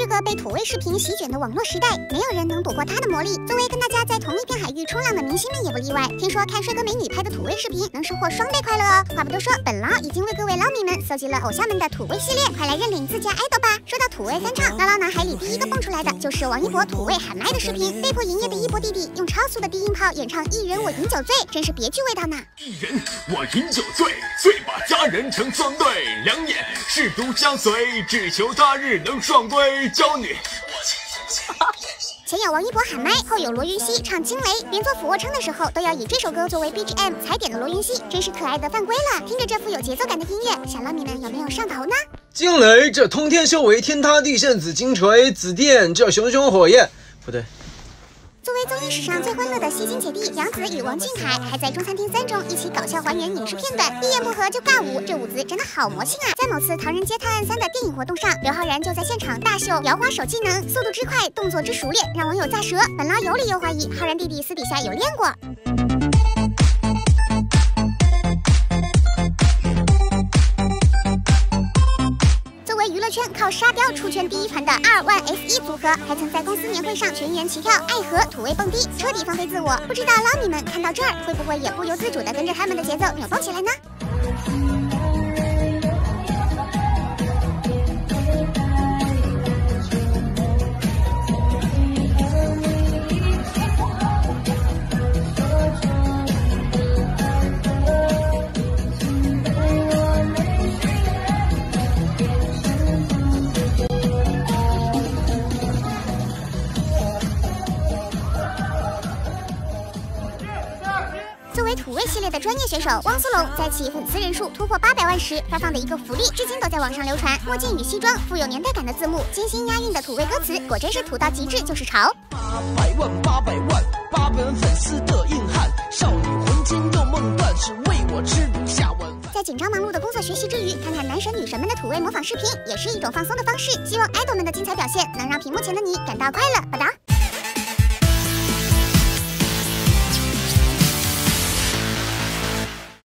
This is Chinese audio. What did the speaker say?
这个被土味视频席卷的网络时代，没有人能躲过他的魔力。作为跟大家在同一片海域冲浪的明星们也不例外。听说看帅哥美女拍的土味视频能收获双倍快乐哦。话不多说，本狼已经为各位捞米们搜集了偶像们的土味系列，快来认领自家爱豆吧！说到土味翻唱，捞捞脑海里第一个蹦出来的就是王一博土味喊麦的视频。被迫营业的一博弟弟用超速的低音炮演唱《一人我饮酒醉》，真是别具味道呢。一人我饮酒醉，醉吧佳人成双对，两眼是独相随，只求他日能双归。娇女，前有王一博喊麦，后有罗云熙唱惊雷，连做俯卧撑的时候都要以这首歌作为 BGM 踩点的罗云熙，真是可爱的犯规了。听着这副有节奏感的音乐，小浪米们有没有上头呢？惊雷，这通天修为，天塌地陷，紫金锤，紫电，这熊熊火焰，不对。作为综艺史上最欢乐的吸金姐弟，杨紫与王俊凯还在《中餐厅三》中一起搞笑还原影视片段，一言不合就尬舞，这舞姿真的好魔性啊！在某次《唐人街探案三》的电影活动上，刘昊然就在现场大秀摇花手技能，速度之快，动作之熟练，让网友炸舌。本拉有理由怀疑昊然弟弟私底下有练过。靠沙雕出圈第一团的二万 S 一组合，还曾在公司年会上全员齐跳爱河土味蹦迪，彻底放飞自我。不知道捞米们看到这儿，会不会也不由自主的跟着他们的节奏扭动起来呢？作为土味系列的专业选手，汪苏泷在其粉丝人数突破八百万时发放的一个福利，至今都在网上流传。墨镜与西装，富有年代感的字幕，精心押韵的土味歌词，果真是土到极致就是潮。八百万，八百万，八百万粉丝的硬汉，少女魂牵又梦断，只为我吃不下晚饭。在紧张忙碌的工作学习之余，看看男神女神们的土味模仿视频，也是一种放松的方式。希望爱豆们的精彩表现能让屏幕前的你感到快乐。报道。